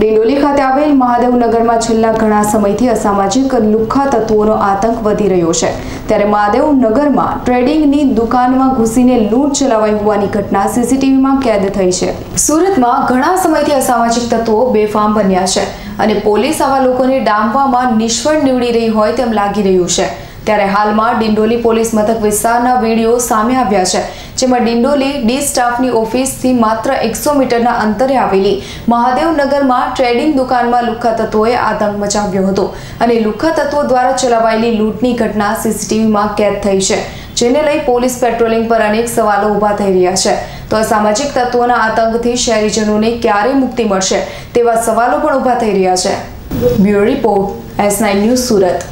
ડિંડોલી ખાતે આવેલ મહાદેવનગરમાં છેલ્લા ઘણા સમયથી અસામાજિક લુખ્ખા તત્વોનો આતંક વધી રહ્યો છે. ત્યારે મહાદેવનગરમાં ટ્રેડિંગની દુકાનમાં ઘૂસીને લૂંટ ચલાવાઈ હોવાની ઘટના સીસીટીવીમાં કેદ થઈ છે. સુરતમાં ઘણા સમયથી અસામાજિક તત્વો બેફામ બન્યા છે અને પોલીસ આવા લોકોને ડામવામાં નિષ્ફળ નીવડી રહી હોય તેમ લાગી રહ્યું છે. ત્યારે હાલમાં ડિંડોલી પોલીસ મથક વિસ્તારના વીડિયો સામે આવ્યા છે, જેમાં ડિંડોલી ડી સ્ટાફની ઓફિસથી માત્ર એકસો મીટરના અંતરે આવેલી મહાદેવનગરમાં ટ્રેડિંગ દુકાનમાં લુખ્ખા તત્વોએ આતંક મચાવ્યો હતો અને લુખ્ખા તત્વો દ્વારા ચલાવાયેલી લૂંટની ઘટના સીસીટીવીમાં કેદ થઈ છે, જેને લઈ પોલીસ પેટ્રોલિંગ પર અનેક સવાલો ઊભા થઈ રહ્યા છે. તો અસામાજિક તત્વોના આતંકથી શહેરીજનોને ક્યારે મુક્તિ મળશે તેવા સવાલો પણ ઊભા થઈ રહ્યા છે. Bureau report, S nine news Surat.